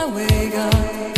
I wake up.